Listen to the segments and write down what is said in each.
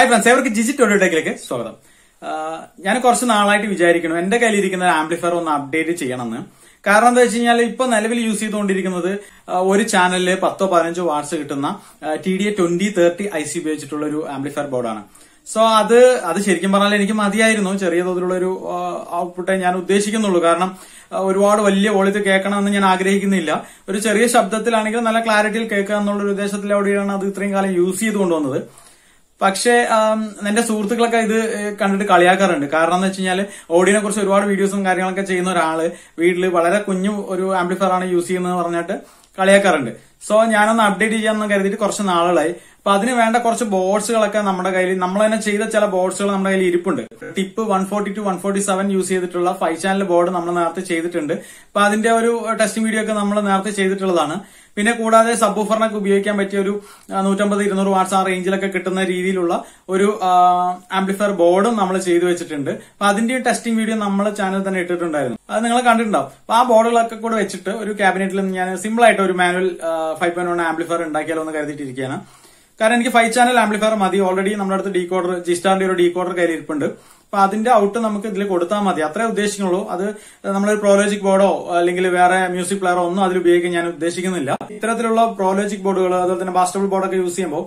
Hi friends ഏവർക്ക് ജിജി ടോഡിയോട്ടേക്കിലേക്ക് സ്വാഗതം. ഞാൻ കുറച്ച് നാളായിട്ട് വിചാരിക്കുന്നു എന്റെ കയ്യിൽ ഇരിക്കുന്ന ആംപ്ലിഫയർ ഒന്ന് അപ്ഡേറ്റ് ചെയ്യണമെന്ന്. കാരണം എന്താ വെച്ച് കഴിഞ്ഞാൽ ഇപ്പൊ നിലവിൽ യൂസ് ചെയ്തുകൊണ്ടിരിക്കുന്നത് ഒരു ചാനലിൽ പത്തോ പതിനഞ്ചോ വാട്സ് കിട്ടുന്ന T D A twenty thirty I C ഉപയോഗിച്ചിട്ടുള്ള ഒരു ആംപ്ലിഫയർ ബോർഡാണ് സോ അത് അത് ശരിക്കും പറഞ്ഞാൽ എനിക്ക് മതിയായിരുന്നു. ചെറിയ തോതിലുള്ള ഒരു ഔട്ട്പുട്ടേ ഞാൻ ഉദ്ദേശിക്കുന്നുള്ളൂ. കാരണം ഒരുപാട് വലിയ വോളിയത്തിൽ കേൾക്കണമെന്ന് ഞാൻ ആഗ്രഹിക്കുന്നില്ല. ഒരു ചെറിയ ശബ്ദത്തിലാണെങ്കിൽ നല്ല ക്ലാരിറ്റിയിൽ കേൾക്കുക എന്നുള്ള ഒരു ഉദ്ദേശത്തിലൂടെയാണ് അത് ഇത്രയും കാലം യൂസ് ചെയ്ത് കൊണ്ടുവന്നത് പക്ഷേ എന്റെ സുഹൃത്തുക്കളൊക്കെ ഇത് കണ്ടിട്ട് കളിയാക്കാറുണ്ട്. കാരണം എന്ന് വെച്ച് കഴിഞ്ഞാൽ ഓഡിയോനെ കുറിച്ച് ഒരുപാട് വീഡിയോസും കാര്യങ്ങളൊക്കെ ചെയ്യുന്ന ഒരാൾ വീട്ടിൽ വളരെ കുഞ്ഞു ഒരു ആംപ്ലിഫയർ ആണ് യൂസ് ചെയ്യുന്നത് പറഞ്ഞിട്ട് കളിയാക്കാറുണ്ട്. സോ ഞാനൊന്ന് അപ്ഡേറ്റ് ചെയ്യാമെന്ന് കരുതിയിട്ട് കുറച്ച് നാളുകളായി. അപ്പൊ അതിന് വേണ്ട കുറച്ച് ബോർഡ്സുകളൊക്കെ നമ്മുടെ കയ്യിൽ നമ്മൾ തന്നെ ചെയ്ത ചില ബോർഡ്സുകൾ നമ്മുടെ കയ്യിൽ ഇരിപ്പുണ്ട്. TIP one forty two one forty seven use ചെയ്തിട്ടുള്ള ഫൈവ് ചാനൽ ബോർഡ് നമ്മൾ നേരത്തെ ചെയ്തിട്ടുണ്ട്. അപ്പൊ അതിന്റെ ഒരു ടെസ്റ്റിംഗ് വീഡിയോ ഒക്കെ നമ്മൾ നേരത്തെ ചെയ്തിട്ടുള്ളതാണ്. പിന്നെ കൂടാതെ സബ് ഉപയോഗിക്കാൻ പറ്റിയ ഒരു നൂറ്റമ്പത് ഇരുന്നൂറ് വാട്സ് ആ റേഞ്ചിലൊക്കെ കിട്ടുന്ന രീതിയിലുള്ള ഒരു ആംപ്ലിഫയർ ബോർഡും നമ്മൾ ചെയ്തു വെച്ചിട്ടുണ്ട്. അപ്പൊ അതിന്റെ ടെസ്റ്റിംഗ് വീഡിയോ നമ്മൾ ചാനൽ തന്നെ ഇട്ടിട്ടുണ്ടായിരുന്നു. അത് നിങ്ങൾ കണ്ടിട്ടുണ്ടാവും. അപ്പൊ ആ ബോർഡുകളൊക്കെ കൂടെ വെച്ചിട്ട് ഒരു ക്യാബിനറ്റിൽ ഞാൻ സിമ്പിൾ ആയിട്ട് ഒരു manual five point one amplifier ഉണ്ടാക്കിയാലോ എന്ന് കരുതിയിട്ടിരിക്കുകയാണ്. കാരണം എനിക്ക് ഫൈവ് ചാനൽ ആംപ്ലിഫയർ മതി. ഓൾറെഡി നമ്മുടെ അടുത്ത് ഡി കോഡർ ജിസ്റ്റാറിന്റെ ഒരു ഡീകോഡർ കയ്യിൽ ഇരിപ്പുണ്ട് അപ്പൊ അതിന്റെ ഔട്ട് നമുക്ക് ഇതിൽ കൊടുത്താൽ മതി. അത്രേ ഉദ്ദേശിക്കുന്നുള്ളൂ. അത് നമ്മളൊരു പ്രോലോജിക് ബോർഡോ അല്ലെങ്കിൽ വേറെ മ്യൂസിക് പ്ലെയറോ ഒന്നും അതിൽ ഉപയോഗിക്കാൻ ഞാൻ ഉദ്ദേശിക്കുന്നില്ല. ഇത്തരത്തിലുള്ള പ്രോലോജിക് ബോർഡുകൾ അതുപോലെ തന്നെ ബാസ്റ്റബിൾ ബോർഡൊക്കെ യൂസ് ചെയ്യുമ്പോൾ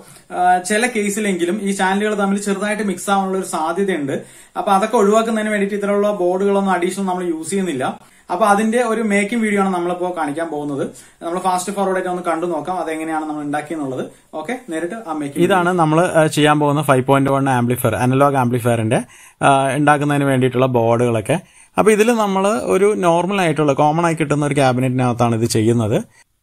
ചില കേസിലെങ്കിലും ഈ ചാനലുകൾ തമ്മിൽ ചെറുതായിട്ട് മിക്സ് ആവാനുള്ള ഒരു സാധ്യതയുണ്ട്. അപ്പൊ അതൊക്കെ ഒഴിവാക്കുന്നതിന് വേണ്ടിയിട്ട് ഇത്തരമുള്ള ബോർഡുകളൊന്നും അഡീഷണൽ നമ്മൾ യൂസ് ചെയ്യുന്നില്ല. അപ്പൊ അതിന്റെ ഒരു മേക്കിംഗ് വീഡിയോ ആണ് നമ്മളിപ്പോ കാണിക്കാൻ പോകുന്നത്. നമ്മൾ ഫാസ്റ്റ് ഫോർവേഡ് ആയിട്ട് ഒന്ന് കണ്ടു നോക്കാം അതെങ്ങനെയാണ് നമ്മൾ ഉണ്ടാക്കിയെന്നുള്ളത്. ഓക്കെ നേരിട്ട് ആ മേക്കിംഗ് ഇതാണ് നമ്മൾ ചെയ്യാൻ പോകുന്ന five point one amplifier analog ആംപ്ലിഫയറിന്റെ ഉണ്ടാക്കുന്നതിന് വേണ്ടിയിട്ടുള്ള ബോർഡുകളൊക്കെ അപ്പൊ ഇതിൽ നമ്മൾ ഒരു നോർമൽ ആയിട്ടുള്ള കോമൺ ആയി കിട്ടുന്ന ഒരു ക്യാബിനറ്റിനകത്താണ് ഇത് ചെയ്യുന്നത്.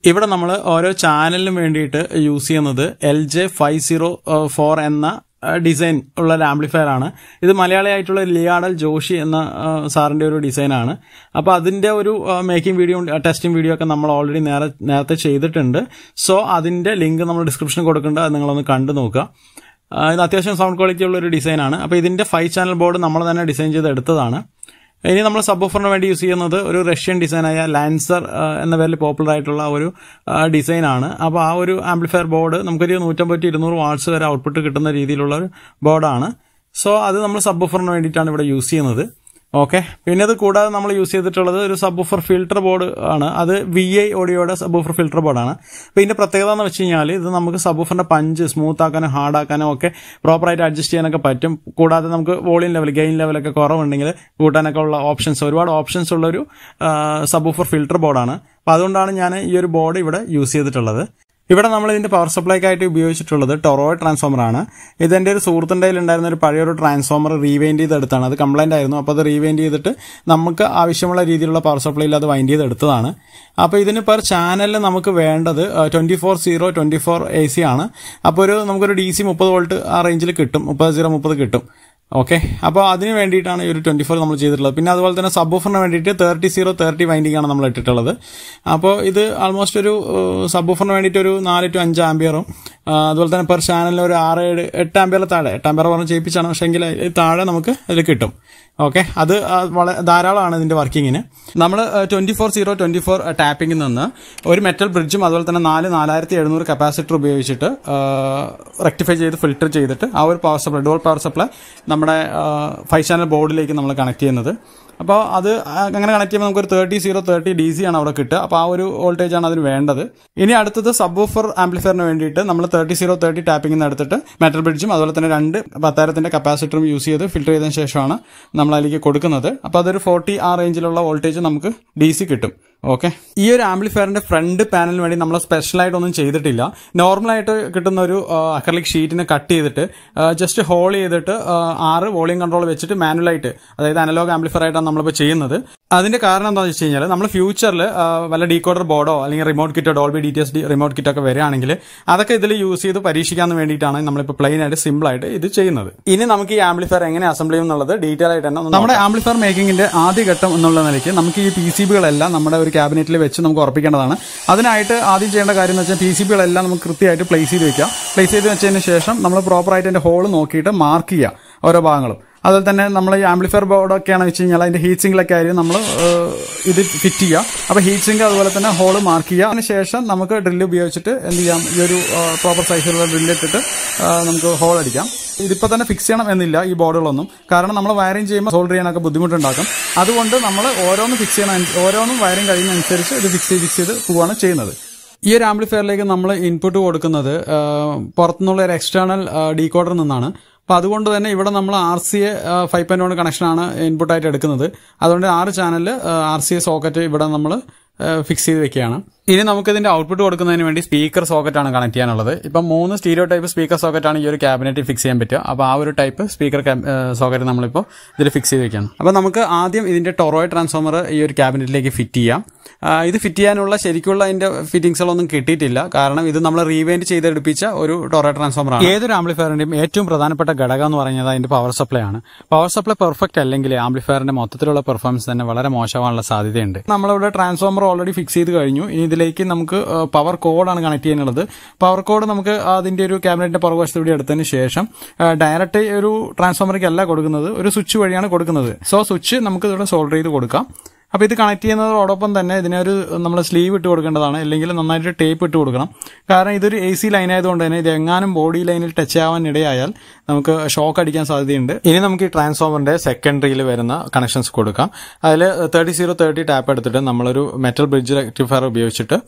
ഇവിടെ നമ്മൾ ഓരോ ചാനലിനും വേണ്ടിയിട്ട് യൂസ് ചെയ്യുന്നത് L J five zero four എന്ന ഡിസൈൻ ഉള്ള ഒരു ആംപ്ലിഫയർ ആണ്. ഇത് മലയാളിയായിട്ടുള്ള ലിയാഡൽ ജോഷി എന്ന സാറിന്റെ ഒരു ഡിസൈനാണ് അപ്പോൾ അതിന്റെ ഒരു മേക്കിംഗ് വീഡിയോ ടെസ്റ്റിംഗ് വീഡിയോ ഒക്കെ നമ്മൾ ഓൾറെഡി നേരെ നേരത്തെ ചെയ്തിട്ടുണ്ട്. സോ അതിന്റെ ലിങ്ക് നമ്മൾ ഡിസ്ക്രിപ്ഷനിൽ അത് നിങ്ങളൊന്ന് കണ്ടു നോക്കുക. ഇത് അത്യാവശ്യം സൗണ്ട് ക്വാളിറ്റി ഉള്ള ഒരു ഡിസൈനാണ് അപ്പോൾ ഇതിന്റെ ഫൈവ് ചാനൽ ബോർഡ് നമ്മൾ തന്നെ ഡിസൈൻ ചെയ്ത് എടുത്തതാണ്. ഇനി നമ്മൾ സബ് ഓഫറിന് വേണ്ടി യൂസ് ചെയ്യുന്നത് ഒരു റഷ്യൻ ഡിസൈനായ ലാൻസർ എന്ന പേരിൽ പോപ്പുലർ ആയിട്ടുള്ള ഒരു ഡിസൈനാണ് അപ്പോൾ ആ ഒരു ആംപ്ലിഫയർ ബോർഡ് നമുക്കൊരു നൂറ്റമ്പത്തി ഇരുന്നൂറ് വാട്ട്സ് വരെ ഔട്ട്പുട്ട് കിട്ടുന്ന രീതിയിലുള്ള ഒരു ബോർഡാണ് സോ അത് നമ്മൾ സബ് ഓഫറിന് വേണ്ടിയിട്ടാണ് ഇവിടെ യൂസ് ചെയ്യുന്നത്. ഓക്കെ. പിന്നെ അത് കൂടാതെ നമ്മൾ യൂസ് ചെയ്തിട്ടുള്ളത് ഒരു സബ് ഓഫർ ഫിൽട്ടർ ബോർഡ് ആണ്. അത് വി ഐ ഓഡിയോയുടെ സബ് ഓഫർ ഫിൽട്ടർ ബോർഡാണ് അപ്പോൾ ഇതിന്റെ പ്രത്യേകത എന്ന് വെച്ച് കഴിഞ്ഞാൽ ഇത് നമുക്ക് സബ് ഓഫറിന്റെ പഞ്ച് സ്മൂത്ത് ആക്കാനും ഹാർഡ് ആക്കാനും ഒക്കെ പ്രോപ്പറായിട്ട് അഡ്ജസ്റ്റ് ചെയ്യാനൊക്കെ പറ്റും. കൂടാതെ നമുക്ക് വോളിയം ലെവൽ ഗെയിൻ ലെവലൊക്കെ കുറവുണ്ടെങ്കിൽ കൂട്ടാനൊക്കെ ഉള്ള ഓപ്ഷൻസ് ഒരുപാട് ഓപ്ഷൻസ് ഉള്ള ഒരു ഓഫർ ഫിൽട്ടർ ബോർഡാണ് അപ്പോൾ അതുകൊണ്ടാണ് ഞാൻ ഈ ഒരു ബോർഡ് ഇവിടെ യൂസ് ചെയ്തിട്ടുള്ളത്. ഇവിടെ നമ്മൾ ഇതിന്റെ പവർ സപ്ലൈക്കായിട്ട് ഉപയോഗിച്ചിട്ടുള്ളത് ടൊറോ ട്രാൻസ്ഫോമർ ആണ്. ഇതെന്റെ ഒരു സുഹൃത്തിന്റെ ഉണ്ടായിരുന്ന ഒരു പഴയൊരു ട്രാൻസ്ഫോമർ റീവൈൻഡ് ചെയ്തെടുത്താണ്. അത് കംപ്ലൈന്റ് ആയിരുന്നു. അപ്പോൾ അത് റീവൈൻഡ് ചെയ്തിട്ട് നമുക്ക് ആവശ്യമുള്ള രീതിയിലുള്ള പവർ സപ്ലൈയിൽ അത് വൈൻഡ് ചെയ്തെടുത്തതാണ്. അപ്പോൾ ഇതിന് പെർ ചാനലിൽ നമുക്ക് വേണ്ടത് twenty four zero twenty four A C ആണ്. അപ്പോൾ ഒരു നമുക്കൊരു ഡി സി മുപ്പത് വോൾട്ട് ആ റേഞ്ചിൽ കിട്ടും. മുപ്പത് സീറോ മുപ്പത് കിട്ടും. ഓക്കെ അപ്പോൾ അതിന് വേണ്ടിയിട്ടാണ് ഈ ഒരു ട്വന്റി ഫോർ നമ്മൾ ചെയ്തിട്ടുള്ളത്. പിന്നെ അതുപോലെ തന്നെ സബ് ഓഫറിന് വേണ്ടിയിട്ട് തേർട്ടി സീറോ തേർട്ടി വൈൻഡിംഗ് ആണ് നമ്മൾ ഇട്ടിട്ടുള്ളത്. അപ്പോൾ ഇത് ആൾമോസ്റ്റ് ഒരു സബ് ഓഫറിന് വേണ്ടിയിട്ട് ഒരു നാല് ടു അഞ്ച് ആംബിയറും അതുപോലെ തന്നെ പെർ ചാനലിന് ഒരു ആറ് ഏഴ് എട്ട് ആംബിയർ താഴെ. എട്ട് ആംബിയർ പറഞ്ഞ് ചെയ്യിപ്പിച്ചാണ് പക്ഷേ എങ്കിൽ താഴെ നമുക്ക് ഇത് കിട്ടും. ഓക്കെ? അത് വളരെ ധാരാളമാണ് ഇതിന്റെ വർക്കിങ്ങിന്. നമ്മൾ twenty four zero twenty four ടാപ്പിംഗിൽ നിന്ന് ഒരു മെറ്റൽ ബ്രിഡ്ജും അതുപോലെ തന്നെ നാല് നാലായിരത്തി എഴുന്നൂറ് കപ്പാസിറ്റർ ഉപയോഗിച്ചിട്ട് റെക്ടിഫൈ ചെയ്ത് ഫിൽട്ടർ ചെയ്തിട്ട് ആ ഒരു power supply dual power supply നമ്മുടെ ഫൈവ് ചാനൽ ബോർഡിലേക്ക് നമ്മൾ കണക്ട് ചെയ്യുന്നത്. അപ്പോൾ അത് അങ്ങനെ കണക്ട് ചെയ്യുമ്പോൾ നമുക്കൊരു thirty zero thirty D C ആണ് അവിടെ കിട്ടുക. അപ്പോൾ ആ ഒരു വോൾട്ടേജ് ആണ് അതിന് വേണ്ടത്. ഇനി അടുത്തത് സബ് ഓഫർ ആംപ്ലിഫയറിന് വേണ്ടിയിട്ട് നമ്മൾ തേർട്ടി സീറോ തേർട്ടി ടാപ്പിംഗ് നിന്ന് എടുത്തിട്ട് മെറ്റൽ ബ്രിഡ്ജും അതുപോലെ തന്നെ രണ്ട് പത്തായിരത്തിന്റെ കപ്പാസിറ്ററും യൂസ് ചെയ്ത് ഫിൽറ്റർ ചെയ്തതിന് ശേഷമാണ് നമ്മൾ അതിലേക്ക് കൊടുക്കുന്നത്. അപ്പോൾ അതൊരു ഫോർട്ടി ആ റേഞ്ചിലുള്ള വോൾട്ടേജ് നമുക്ക് ഡി സി കിട്ടും. ഓക്കെ. ഈ ഒരു ആംപ്ലിഫയറിന്റെ ഫ്രണ്ട് പാനലിന് വേണ്ടി നമ്മൾ സ്പെഷ്യലായിട്ട് ഒന്നും ചെയ്തിട്ടില്ല. നോർമലായിട്ട് കിട്ടുന്ന ഒരു അക്രലിക് ഷീറ്റിനെ കട്ട് ചെയ്തിട്ട് ജസ്റ്റ് ഹോൾ ചെയ്തിട്ട് ആറ് വോളിയം കൺട്രോൾ വെച്ചിട്ട് മാനുവലായിട്ട് അതായത് അനലോഗ് ആംപ്ലിഫയർ ആയിട്ടാണ് നമ്മളിപ്പോൾ ചെയ്യുന്നത്. അതിന്റെ കാരണം എന്താണെന്ന് വെച്ച് കഴിഞ്ഞാൽ നമ്മൾ ഫ്യൂച്ചറിൽ വല്ല ഡീകോഡർ ബോർഡോ അല്ലെങ്കിൽ remote keto Dolby D T S D remote കിറ്റൊക്കെ വരികയാണെങ്കിൽ അതൊക്കെ ഇതിൽ യൂസ് ചെയ്ത് പരീക്ഷിക്കാൻ വേണ്ടിയിട്ടാണ് നമ്മളിപ്പോൾ പ്ലെയിൻ ആയിട്ട് സിമ്പിൾ ആയിട്ട് ഇത് ചെയ്യുന്നത്. ഇനി നമുക്ക് ഈ ആംപ്ലിഫയർ എങ്ങനെ അസംബിൾ ചെയ്യുന്നുള്ളത് ഡീറ്റെയിൽ ആയിട്ട് തന്നെ നമ്മുടെ ആംപ്ലിഫയർ മേക്കിംഗിന്റെ ആദ്യ ഘട്ടം എന്നുള്ള നിലയ്ക്ക് നമുക്ക് ഈ പി സി ബികളെല്ലാം നമ്മുടെ ഒരു ക്യാബിനറ്റിൽ വെച്ച് നമുക്ക് ഉറപ്പിക്കേണ്ടതാണ്. അതിനായിട്ട് ആദ്യം ചെയ്യേണ്ട കാര്യം എന്ന് വെച്ചാൽ പി സി ബികളെല്ലാം നമുക്ക് കൃത്യമായിട്ട് പ്ലേസ് ചെയ്ത് വെക്കാം. പ്ലേസ് ചെയ്ത് വെച്ചതിന് ശേഷം നമ്മൾ പ്രോപ്പറായിട്ട് അതിന്റെ ഹോൾ നോക്കിയിട്ട് മാർക്ക് ചെയ്യുക ഓരോ ഭാഗങ്ങളും. അതുപോലെ തന്നെ നമ്മൾ ഈ ആംപ്ലിഫയർ ബോർഡൊക്കെയാണെന്ന് വെച്ച് കഴിഞ്ഞാൽ അതിന്റെ ഹീറ്റ് സിങ്കിലൊക്കെ ആയിരിക്കും നമ്മൾ ഇത് ഫിറ്റ് ചെയ്യുക. അപ്പോൾ ഹീറ്റ് സിങ്ക് അതുപോലെ തന്നെ ഹോൾ മാർക്ക് ചെയ്യുക. അതിന് ശേഷം നമുക്ക് ഡ്രില്ല് ഉപയോഗിച്ചിട്ട് എന്ത് ചെയ്യാം? ഈ ഒരു പ്രോപ്പർ സൈസിലുള്ള ഡ്രില്ല് ഇട്ടിട്ട് നമുക്ക് ഹോൾ അടിക്കാം. ഇതിപ്പോൾ തന്നെ ഫിക്സ് ചെയ്യണം എന്നില്ല ഈ ബോർഡുകളൊന്നും കാരണം നമ്മൾ വയറിംഗ് ചെയ്യുമ്പോൾ സോൾഡർ ചെയ്യാനൊക്കെ ബുദ്ധിമുട്ടുണ്ടാക്കും. അതുകൊണ്ട് നമ്മൾ ഓരോന്ന് ഫിക്സ് ചെയ്യണം ഓരോന്നും വയറിംഗ് കഴിയുന്നതനുസരിച്ച് ഇത് ഫിക്സ് ചെയ്ത് ഫിക്സ് ചെയ്ത് പോവുകയാണ് ചെയ്യുന്നത്. ഈ ഒരു ആംപ്ലിഫയറിലേക്ക് നമ്മൾ ഇൻപുട്ട് കൊടുക്കുന്നത് പുറത്തുനിന്നുള്ള ഒരു എക്സ്റ്റേണൽ ഡീകോഡറിൽ നിന്നാണ്. അപ്പോൾ അതുകൊണ്ട് തന്നെ ഇവിടെ നമ്മൾ R C A five point one കണക്ഷനാണ് ഇൻപുട്ടായിട്ട് എടുക്കുന്നത്. അതുകൊണ്ട് ആറ് ചാനലിൽ ആർ സി എ സോക്കറ്റ് ഇവിടെ നമ്മൾ ഫിക്സ് ചെയ്ത് വെക്കുകയാണ്. ഇനി നമുക്ക് ഇതിന്റെ ഔട്ട്പുട്ട് കൊടുക്കുന്നതിന് വേണ്ടി സ്പീക്കർ സോക്കറ്റാണ് കണക്ട് ചെയ്യാനുള്ളത്. ഇപ്പം മൂന്ന് സ്റ്റീരിയോ ടൈപ്പ് സ്പീക്കർ സോക്കറ്റാണ് ഈ ഒരു ക്യാബിനറ്റിൽ ഫിക്സ് ചെയ്യാൻ പറ്റുക. അപ്പോൾ ആ ഒരു ടൈപ്പ് സ്പീക്കർ സോക്കറ്റ് നമ്മളിപ്പോൾ ഇതിൽ ഫിക്സ് ചെയ്ത് വെക്കുകയാണ്. അപ്പോൾ നമുക്ക് ആദ്യം ഇതിന്റെ ടൊറോയ് ട്രാൻസ്ഫോമർ ഈ ഒരു ക്യാബിനറ്റിലേക്ക് ഫിറ്റ് ചെയ്യാം. ഇത് ഫിറ്റ് ചെയ്യാനുള്ള ശരിക്കുള്ള അതിന്റെ ഫിറ്റിംഗ്സുകളൊന്നും കിട്ടിയിട്ടില്ല. കാരണം ഇത് നമ്മൾ റീവെന്റ് ചെയ്തെടുപ്പിച്ച ഒരു ടോറ ട്രാൻസ്ഫോമർ ആണ്. ഏതൊരു ആംപ്ലിഫയറിന്റെയും ഏറ്റവും പ്രധാനപ്പെട്ട ഘടകം എന്ന് പറയുന്നത് അതിന്റെ പവർ സപ്ലൈ ആണ്. പവർ സപ്ലൈ പെർഫെക്റ്റ് അല്ലെങ്കിൽ ആംപ്ലിഫയറിന്റെ മൊത്തത്തിലുള്ള പെർഫോമൻസ് തന്നെ വളരെ മോശമാകാനുള്ള സാധ്യതയുണ്ട്. നമ്മളിവിടെ ട്രാൻസ്ഫോമർ ഓൾറെഡി ഫിക്സ് ചെയ്ത് കഴിഞ്ഞു. ഇനി ഇതിലേക്ക് നമുക്ക് പവർ കോഡാണ് കണക്ട് ചെയ്യാനുള്ളത്. പവർ കോഡ് നമുക്ക് അതിന്റെ ഒരു ക്യാബിനറ്റിന്റെ പുറകുവശത്ത് ഇവിടെ എടുത്തതിന് ശേഷം ഡയറക്റ്റ് ഒരു ട്രാൻസ്ഫോമറിക്ക് അല്ല കൊടുക്കുന്നത്. ഒരു സ്വിച്ച് വഴിയാണ് കൊടുക്കുന്നത്. സോ സ്വിച്ച് നമുക്ക് ഇവിടെ സോൾഡർ ചെയ്ത് കൊടുക്കാം. അപ്പോൾ ഇത് കണക്ട് ചെയ്യുന്നതോടൊപ്പം തന്നെ ഇതിനൊരു നമ്മൾ സ്ലീവ് ഇട്ട് കൊടുക്കേണ്ടതാണ്. അല്ലെങ്കിൽ നന്നായിട്ട് ടേപ്പ് ഇട്ട് കൊടുക്കണം. കാരണം ഇതൊരു എ സി ലൈൻ ആയതുകൊണ്ട് തന്നെ ഇത് എങ്ങാനും ബോഡി ലൈനിൽ ടച്ച് ആവാൻ ഇടയായാൽ നമുക്ക് ഷോക്ക് അടിക്കാൻ സാധ്യതയുണ്ട്. ഇനി നമുക്ക് ഈ ട്രാൻസ്ഫോമറിന്റെ സെക്കൻഡറിയിൽ വരുന്ന കണക്ഷൻസ് കൊടുക്കാം. അതിൽ തേർട്ടി സീറോ തേർട്ടി ടാപ്പ് എടുത്തിട്ട് നമ്മളൊരു മെറ്റൽ ബ്രിഡ്ജ് റെക്ടിഫയർ ഉപയോഗിച്ചിട്ട്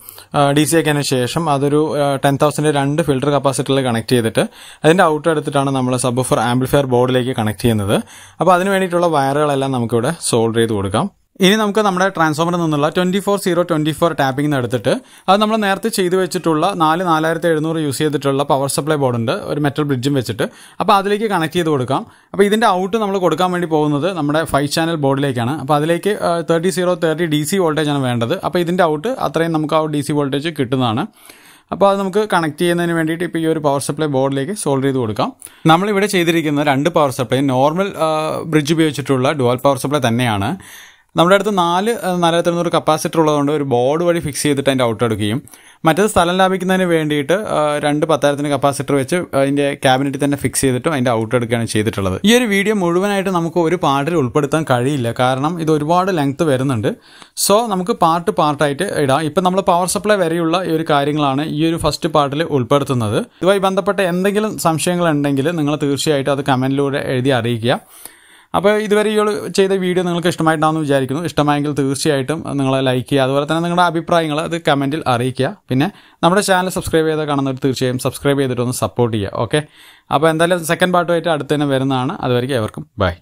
ഡി സി ആക്കിയതിന് ശേഷം അതൊരു ടെൻ തൗസൻഡ് രണ്ട് ഫിൽട്ടർ കപ്പാസിറ്ററിൽ കണക്ട് ചെയ്തിട്ട് അതിന്റെ ഔട്ട് എടുത്തിട്ടാണ് നമ്മൾ സബ് ഫോർ ആംപ്ലിഫയർ ബോർഡിലേക്ക് കണക്ട് ചെയ്യുന്നത്. അപ്പോൾ അതിന് വേണ്ടിയിട്ടുള്ള വയറുകളെല്ലാം നമുക്കിവിടെ സോൾഡർ ചെയ്ത് കൊടുക്കാം. ഇനി നമുക്ക് നമ്മുടെ ട്രാൻസ്ഫോമറിൽ നിന്നുള്ള twenty four zero twenty four tapping എടുത്തിട്ട് അത് നമ്മൾ നേരത്തെ ചെയ്തു വെച്ചിട്ടുള്ള നാല് നാലായിരത്തി എഴുന്നൂറ് യൂസ് ചെയ്തിട്ടുള്ള പവർ സപ്ലൈ ബോർഡുണ്ട് ഒരു മെറ്റൽ ബ്രിഡ്ജും വെച്ചിട്ട്. അപ്പോൾ അതിലേക്ക് കണക്ട് ചെയ്ത് കൊടുക്കാം. അപ്പോൾ ഇതിന്റെ ഔട്ട് നമ്മൾ കൊടുക്കാൻ വേണ്ടി പോകുന്നത് നമ്മുടെ ഫൈവ് ചാനൽ ബോർഡിലേക്കാണ് അപ്പോൾ അതിലേക്ക് thirty zero thirty D C വോൾട്ടേജാണ് വേണ്ടത്. അപ്പോൾ ഇതിന്റെ ഔട്ട് അത്രയും നമുക്ക് ആ ഡി സി വോൾട്ടേജ് കിട്ടുന്നതാണ്. അപ്പോൾ അത് നമുക്ക് കണക്ട് ചെയ്യുന്നതിന് വേണ്ടിയിട്ട് ഇപ്പോൾ ഈ ഒരു പവർ സപ്ലൈ ബോർഡിലേക്ക് സോൾവ് ചെയ്ത് കൊടുക്കാം. നമ്മളിവിടെ ചെയ്തിരിക്കുന്ന രണ്ട് പവർ സപ്ലൈ നോർമൽ ബ്രിഡ്ജ് ഉപയോഗിച്ചിട്ടുള്ള ഡുവൽ പവർ സപ്ലൈ തന്നെയാണ്. നമ്മുടെ അടുത്ത് നാല് നാലായിരത്തി കപ്പാസിറ്റർ ഉള്ളതുകൊണ്ട് ഒരു ബോർഡ് വഴി ഫിക്സ് ചെയ്തിട്ട് അതിന്റെ ഔട്ട് എടുക്കുകയും മറ്റേത് സ്ഥലം ലാഭിക്കുന്നതിന് വേണ്ടിയിട്ട് രണ്ട് പത്തായിരത്തിന് കപ്പാസിറ്റർ വെച്ച് അതിന്റെ ക്യാബിനറ്റിൽ തന്നെ ഫിക്സ് ചെയ്തിട്ടും അതിന്റെ ഔട്ട് എടുക്കുകയാണ് ചെയ്തിട്ടുള്ളത്. ഈ ഒരു വീഡിയോ മുഴുവനായിട്ട് നമുക്ക് ഒരു പാട്ടിൽ ഉൾപ്പെടുത്താൻ കഴിയില്ല. കാരണം ഇത് ഒരുപാട് ലെങ്ത് വരുന്നുണ്ട്. സോ നമുക്ക് പാർട്ട് പാർട്ടായിട്ട് ഇടാം. ഇപ്പം നമ്മൾ പവർ സപ്ലൈ വരെയുള്ള ഈ ഒരു കാര്യങ്ങളാണ് ഈ ഒരു ഫസ്റ്റ് പാർട്ടിൽ ഉൾപ്പെടുത്തുന്നത്. ഇതുമായി ബന്ധപ്പെട്ട എന്തെങ്കിലും സംശയങ്ങളുണ്ടെങ്കിൽ നിങ്ങൾ തീർച്ചയായിട്ടും അത് കമന്റിലൂടെ എഴുതി അറിയിക്കുക. അപ്പോൾ ഇതുവരെ ഇയാൾ ചെയ്ത വീഡിയോ നിങ്ങൾക്ക് ഇഷ്ടമായിട്ടാണെന്ന് വിചാരിക്കുന്നു. ഇഷ്ടമായെങ്കിൽ തീർച്ചയായിട്ടും നിങ്ങൾ ലൈക്ക് ചെയ്യുക. അതുപോലെ തന്നെ നിങ്ങളുടെ അഭിപ്രായങ്ങൾ അത് കമന്റിൽ അറിയിക്കുക. പിന്നെ നമ്മുടെ ചാനൽ സബ്സ്ക്രൈബ് ചെയ്താൽ കാണുന്നവർ തീർച്ചയായും സബ്സ്ക്രൈബ് ചെയ്തിട്ടൊന്ന് സപ്പോർട്ട് ചെയ്യുക. ഓക്കെ അപ്പോൾ എന്തായാലും സെക്കൻഡ് പാർട്ടുമായിട്ട് അടുത്ത് തന്നെ വരുന്നതാണ്. അതുവരെയ്ക്കും എവർക്കും ബൈ